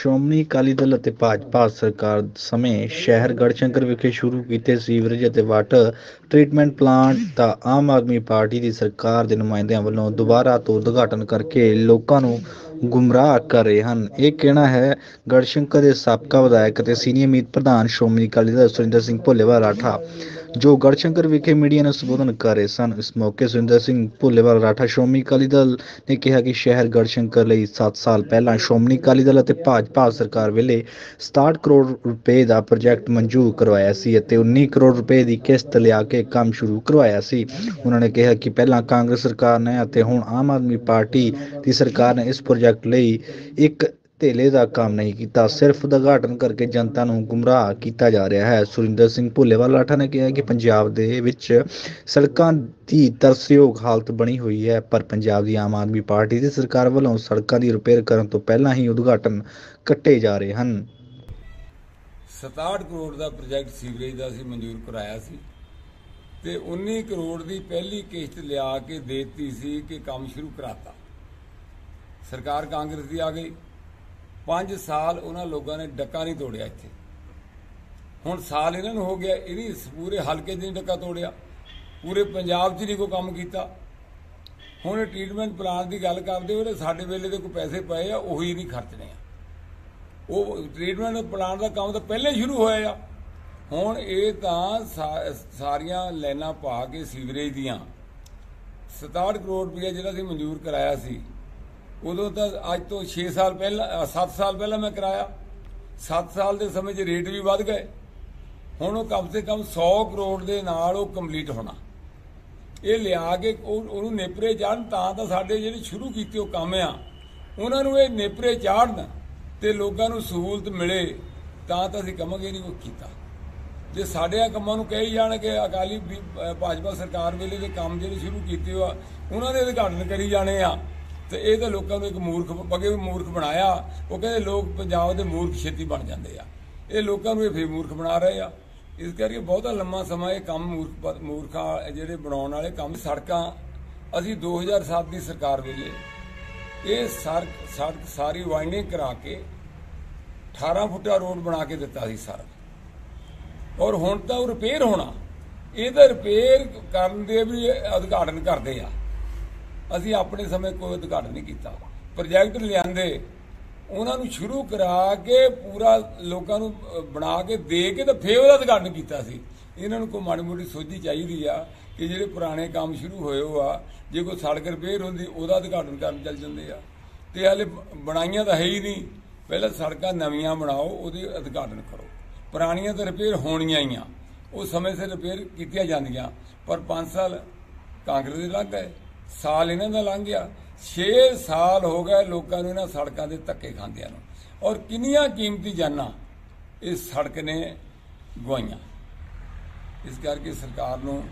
ਸ਼੍ਰੋਮਣੀ ਅਕਾਲੀ ਦਲ ਅਤੇ ਭਾਜਪਾ ਸਰਕਾਰ ਸਮੇਂ ਸ਼ਹਿਰ ਗੜਸ਼ੰਕਰ ਵਿਖੇ ਸ਼ੁਰੂ ਕੀਤੇ ਸੀਵਰੇਜ ਅਤੇ ਵਾਟਰ ਟ੍ਰੀਟਮੈਂਟ ਪਲਾਂਟ ਦਾ ਆਮ ਆਦਮੀ ਪਾਰਟੀ ਦੀ ਸਰਕਾਰ ਦੇ ਨੁਮਾਇੰਦਿਆਂ ਵੱਲੋਂ ਦੁਬਾਰਾ ਤੋਂ ਉਦਘਾਟਨ ਕਰਕੇ ਲੋਕਾਂ ਨੂੰ ਗੁੰਮਰਾਹ ਕਰ ਰਹੇ ਹਨ। ਇਹ ਕਹਿਣਾ ਹੈ ਗੜਸ਼ੰਕਰ ਦੇ ਸਾਬਕਾ ਵਿਧਾਇਕ ਅਤੇ ਸੀਨੀਅਰ ਮੀਤ ਪ੍ਰਧਾਨ ਸ਼੍ਰੋਮਣੀ ਅਕਾਲੀ ਦਲ ਸੁਰਿੰਦਰ ਸਿੰਘ ਭੋਲੇਵਾਲ ਰਾਠਾ। ਜੋ ਗੜਸ਼ੰਕਰ ਵਿਖੇ ਮੀਡੀਆ ਨੂੰ ਸੰਬੋਧਨ ਕਰ ਰਹੇ ਸਨ, ਇਸ ਮੌਕੇ ਸੁਰਿੰਦਰ ਸਿੰਘ ਭੋਲੇਵਾਲ, ਰਾਠਾ, ਸ਼੍ਰੋਮਣੀ ਅਕਾਲੀ ਦਲ ਨੇ ਕਿਹਾ ਕਿ ਸ਼ਹਿਰ ਗੜਸ਼ੰਕਰ ਲਈ 7 ਸਾਲ ਪਹਿਲਾਂ ਸ਼੍ਰੋਮਣੀ ਅਕਾਲੀ ਦਲ ਅਤੇ ਭਾਜਪਾ ਸਰਕਾਰ ਵੇਲੇ 67 ਕਰੋੜ ਰੁਪਏ ਦਾ ਪ੍ਰੋਜੈਕਟ ਮਨਜ਼ੂਰ ਕਰਵਾਇਆ ਸੀ ਅਤੇ 19 ਕਰੋੜ ਰੁਪਏ ਦੀ ਕਿਸ਼ਤ ਲਿਆ ਕੇ ਕੰਮ ਸ਼ੁਰੂ ਕਰਵਾਇਆ ਸੀ। ਉਹਨਾਂ ਨੇ ਕਿਹਾ ਕਿ ਪਹਿਲਾਂ ਕਾਂਗਰਸ ਸਰਕਾਰ ਨੇ ਅਤੇ ਹੁਣ ਆਮ ਆਦਮੀ ਪਾਰਟੀ ਦੀ ਸਰਕਾਰ ਨੇ ਇਸ ਪ੍ਰੋਜੈਕਟ ਲਈ ਇੱਕ ਧੇਲੇ ਦਾ ਕੰਮ ਨਹੀਂ ਕੀਤਾ। ਸਿਰਫ ਉਦਘਾਟਨ ਕਰਕੇ ਜਨਤਾ ਨੂੰ ਗੁੰਮਰਾਹ ਕੀਤਾ ਜਾ ਰਿਹਾ ਹੈ। ਸੁਰਿੰਦਰ ਸਿੰਘ ਭੁੱਲੇਵਾਲ ਲਾਠਾ ਨੇ ਕਿਹਾ ਕਿ ਪੰਜਾਬ ਦੇ ਵਿੱਚ ਸੜਕਾਂ ਦੀ ਤਰਸਯੋਗ ਹਾਲਤ ਬਣੀ ਹੋਈ ਹੈ, ਪਰ ਪੰਜਾਬ ਦੀ ਆਮ ਆਦਮੀ ਪਾਰਟੀ ਦੀ ਸਰਕਾਰ ਵੱਲੋਂ ਸੜਕਾਂ ਦੀ ਰਿਪੇਅਰ ਕਰਨ ਤੋਂ ਪਹਿਲਾਂ ਹੀ ਉਦਘਾਟਨ ਕੱਟੇ ਜਾ ਰਹੇ ਹਨ। 67 ਕਰੋੜ ਦਾ ਪ੍ਰੋਜੈਕਟ ਸੀਵਰੇਜ ਦਾ ਅਸੀਂ ਮਨਜ਼ੂਰ ਕਰਾਇਆ ਸੀ ਤੇ 19 ਕਰੋੜ ਦੀ ਪਹਿਲੀ ਕਿਸ਼ਤ ਲਿਆ ਕੇ ਦੇਤੀ ਸੀ ਕਿ ਕੰਮ ਸ਼ੁਰੂ ਕਰਾਤਾ। ਸਰਕਾਰ ਕਾਂਗਰਸ ਦੀ ਆ ਗਈ। 5 ਸਾਲ ਉਹਨਾਂ ਲੋਕਾਂ ਨੇ ਡੱਕਾ ਨਹੀਂ ਤੋੜਿਆ ਇੱਥੇ। ਹੁਣ ਸਾਲ ਇਹਨਾਂ ਨੂੰ ਹੋ ਗਿਆ ਇਹਦੀ ਇਸ ਪੂਰੇ ਹਲਕੇ 'ਚ ਨਹੀਂ ਡੱਕਾ ਤੋੜਿਆ। ਪੂਰੇ ਪੰਜਾਬ 'ਚ ਨਹੀਂ ਕੋਈ ਕੰਮ ਕੀਤਾ। ਹੁਣ ਟ੍ਰੀਟਮੈਂਟ ਪਲਾਨ ਦੀ ਗੱਲ ਕਰਦੇ ਹੋ ਸਾਡੇ ਵੇਲੇ ਦੇ ਕੋਈ ਪੈਸੇ ਪਏ ਆ, ਉਹੀ ਨਹੀਂ ਖਰਚਣੇ ਆ। ਉਹ ਟ੍ਰੀਟਮੈਂਟ ਪਲਾਨ ਦਾ ਕੰਮ ਤਾਂ ਪਹਿਲੇ ਸ਼ੁਰੂ ਹੋਇਆ ਆ। ਹੁਣ ਇਹ ਤਾਂ ਸਾਰੀਆਂ ਲਾਈਨਾਂ ਪਾ ਕੇ ਸੀਵਰੇਜ ਦੀਆਂ 67 ਕਰੋੜ ਰੁਪਏ ਜਿਹੜਾ ਸੀ ਮਨਜ਼ੂਰ ਕਰਾਇਆ ਸੀ ਉਦੋਂ ਤਾਂ ਅੱਜ ਤੋਂ 6 ਸਾਲ ਪਹਿਲਾਂ 7 ਸਾਲ ਪਹਿਲਾਂ ਮੈਂ ਕਰਾਇਆ। 7 ਸਾਲ ਦੇ ਸਮੇਂ 'ਚ ਰੇਟ ਵੀ ਵੱਧ ਗਏ। ਹੁਣ ਉਹ ਕਮ ਸੇ ਕਮ 100 ਕਰੋੜ ਦੇ ਨਾਲ ਉਹ ਕੰਪਲੀਟ ਹੋਣਾ। ਇਹ ਲਿਆ ਕੇ ਉਹਨੂੰ ਨੇਪਰੇ ਚਾੜਨ ਤਾਂ ਤਾਂ ਸਾਡੇ ਜਿਹੜੇ ਸ਼ੁਰੂ ਕੀਤੇ ਉਹ ਕੰਮ ਆ, ਉਹਨਾਂ ਨੂੰ ਇਹ ਨੇਪਰੇ ਚਾੜਨ ਤੇ ਲੋਕਾਂ ਨੂੰ ਸਹੂਲਤ ਮਿਲੇ, ਤਾਂ ਤਾਂ ਅਸੀਂ ਕਹਾਂਗੇ ਨਹੀਂ ਉਹ ਕੀਤਾ। ਜੇ ਸਾਡੇ ਆ ਕੰਮਾਂ ਨੂੰ ਕਹੀ ਜਾਣ ਕਿ ਅਕਾਲੀ ਭਾਜਪਾ ਸਰਕਾਰ ਵੇਲੇ ਦੇ ਕੰਮ ਜਿਹੜੇ ਸ਼ੁਰੂ ਕੀਤੇ ਆ, ਉਹਨਾਂ ਦੇ ਉਦਘਾਟਨ ਕਰੀ ਜਾਣੇ ਆ। ਤੇ ਇਹ ਤਾਂ ਲੋਕਾਂ ਨੂੰ ਇੱਕ ਮੂਰਖ ਬਗੇ ਮੂਰਖ ਬਣਾਇਆ, ਉਹ ਕਹਿੰਦੇ ਲੋਕ ਪੰਜਾਬ ਦੇ ਮੂਰਖ ਛੇਤੀ ਬਣ ਜਾਂਦੇ ਆ। ਇਹ ਲੋਕਾਂ ਨੂੰ ਇਹ ਫੇਰ ਮੂਰਖ ਬਣਾ ਰਹੇ ਆ। ਇਸ ਕਰਕੇ ਬਹੁਤਾ ਲੰਮਾ ਸਮਾਂ ਇਹ ਕੰਮ ਮੂਰਖ ਮੂਰਖਾ ਜਿਹੜੇ ਬਣਾਉਣ ਵਾਲੇ ਕੰਮ ਸੜਕਾਂ, ਅਸੀਂ 2007 ਦੀ ਸਰਕਾਰ ਵੇਲੇ ਇਹ ਸੜਕ ਸੜਕ ਸਾਰੀ ਵਾਈਂਡਿੰਗ ਕਰਾ ਕੇ 18 ਫੁੱਟਾ ਰੋਡ ਬਣਾ ਕੇ ਦਿੱਤਾ ਸੀ ਸਾਰਾ। ਔਰ ਹੁਣ ਤਾਂ ਉਹ ਰਿਪੇਅਰ ਹੋਣਾ। ਇਹਦਾ ਰਿਪੇਅਰ ਕਰਨ ਦੇ ਵੀ ਇਹ ਉਦਘਾਟਨ ਕਰਦੇ ਆ। ਅਸੀਂ ਆਪਣੇ ਸਮੇਂ ਕੋਈ ਉਦਘਾਟਨ ਨਹੀਂ ਕੀਤਾ। ਪ੍ਰੋਜੈਕਟ ਲਿਆਂਦੇ, ਉਹਨਾਂ ਨੂੰ ਸ਼ੁਰੂ ਕਰਾ ਕੇ ਪੂਰਾ ਲੋਕਾਂ ਨੂੰ ਬਣਾ ਕੇ ਦੇ ਕੇ ਤਾਂ ਫੇਰ ਉਹਦਾ ਉਦਘਾਟਨ ਕੀਤਾ ਸੀ। ਇਹਨਾਂ ਨੂੰ ਕੋਈ ਮਾੜੀ ਮੋਟੀ ਸੋਝੀ ਚਾਹੀਦੀ ਆ ਕਿ ਜਿਹੜੇ ਪੁਰਾਣੇ ਕੰਮ ਸ਼ੁਰੂ ਹੋਏ ਹੋ ਆ ਜੇ ਕੋਈ ਸੜਕ ਰਿਪੇਅਰ ਹੁੰਦੀ, ਉਹਦਾ ਉਦਘਾਟਨ ਕਰਨ ਚੱਲ ਜਾਂਦੇ ਆ। ਤੇ ਹਾਲੇ ਬਣਾਈਆਂ ਤਾਂ ਹੈ ਹੀ ਨਹੀਂ। ਪਹਿਲਾਂ ਸੜਕਾਂ ਨਵੀਆਂ ਬਣਾਓ, ਉਹਦੇ ਉਦਘਾਟਨ ਕਰੋ। ਪੁਰਾਣੀਆਂ ਤਾਂ ਰਿਪੇਅਰ ਹੋਣੀਆਂ ਹੀ ਆ। ਉਹ ਸਮੇਂ ਸਿਰ ਰਿਪੇਅਰ ਕੀਤੀਆਂ ਜਾਂਦੀਆਂ, ਪਰ 5 ਸਾਲ ਕਾਂਗਰਸ ਦੇ ਲੱਗ ਗਏ। ਸਾਲ ਇਹਨਾਂ ਦਾ ਲੰਘ ਗਿਆ। 6 ਸਾਲ ਹੋ ਗਏ ਲੋਕਾਂ ਨੂੰ ਇਹਨਾਂ ਸੜਕਾਂ ਦੇ ਧੱਕੇ ਖਾਂਦਿਆਂ ਨੂੰ। ਔਰ ਕਿੰਨੀਆਂ ਕੀਮਤੀ ਜਾਨਾਂ ਇਸ ਸੜਕ ਨੇ ਗਵਾਈਆਂ। ਇਸ ਕਰਕੇ ਸਰਕਾਰ ਨੂੰ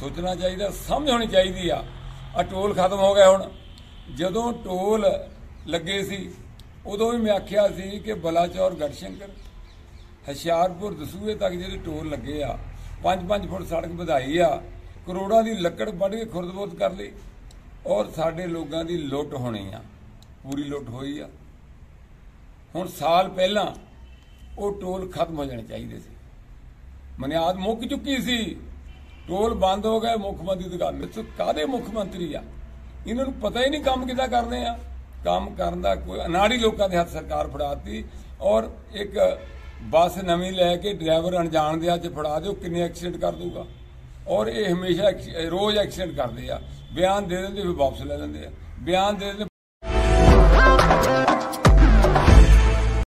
ਸੋਚਣਾ ਚਾਹੀਦਾ, ਸਮਝ ਹੋਣੀ ਚਾਹੀਦੀ ਆ। ਆ ਟੋਲ ਖਤਮ ਹੋ ਗਿਆ ਹੁਣ। ਜਦੋਂ ਟੋਲ ਲੱਗੇ ਸੀ, ਉਦੋਂ ਵੀ ਮੈਂ ਆਖਿਆ ਸੀ ਕਿ ਬਲਾਚੌਰ, ਗੜਸ਼ੰਕਰ, ਹਸ਼ਿਆਰਪੁਰ, ਦਸੂਏ ਤੱਕ ਜਿਹੜੇ ਟੋਲ ਲੱਗੇ ਆ 5-5 ਫੁੱਟ ਸੜਕ ਵਧਾਈ ਆ, ਕਰੋੜਾਂ ਦੀ ਲੱਕੜ ਵੱਢ ਕੇ ਖੁਰਦਬੁਰਦ ਕਰ ਲਈ। ਔਰ ਸਾਡੇ ਲੋਕਾਂ ਦੀ ਲੁੱਟ ਹੋਣੀ ਆ। ਪੂਰੀ ਲੁੱਟ ਹੋਈ ਆ। ਹੁਣ ਸਾਲ ਪਹਿਲਾਂ ਉਹ ਟੋਲ ਖਤਮ ਹੋ ਜਾਣੇ ਚਾਹੀਦੇ ਸੀ। ਮਨਿਆਦ ਮੁੱਕ ਚੁੱਕੀ ਸੀ। ਟੋਲ ਬੰਦ ਹੋ ਗਏ। ਮੁੱਖ ਮੰਤਰੀ ਦੀ ਗੱਲ ਵਿੱਚ ਕਾਦੇ ਮੁੱਖ ਮੰਤਰੀ ਆ? ਇਹਨਾਂ ਨੂੰ ਪਤਾ ਹੀ ਨਹੀਂ ਕੰਮ ਕਿੱਦਾਂ ਕਰਨੇ ਆ। ਕੰਮ ਕਰਨ ਦਾ ਕੋਈ ਅਨਾੜੀ ਲੋਕਾਂ ਦੇ ਹੱਥ ਸਰਕਾਰ ਫੜਾਤੀ। ਔਰ ਇੱਕ ਬੱਸ ਨਵੀਂ ਲੈ ਕੇ ਡਰਾਈਵਰ ਅਣਜਾਣ ਦੇ ਹੱਥ ਫੜਾ ਦਿਓ। ਕਿੰਨੇ ਐਕਸੀਡੈਂਟ ਕਰ ਦੂਗਾ ਔਰ ਇਹ ਹਮੇਸ਼ਾ ਐਕਸੀ- ਰੋਜ਼ ਐਕਸੀਡੈਂਟ ਕਰਦੇ ਆ। ਬਿਆਨ ਦੇ ਦਿੰਦੇ ਫਿਰ ਵਾਪਸ ਲੈ ਲੈਂਦੇ ਆ। ਬਿਆਨ ਦੇ ਦਿੰਦੇ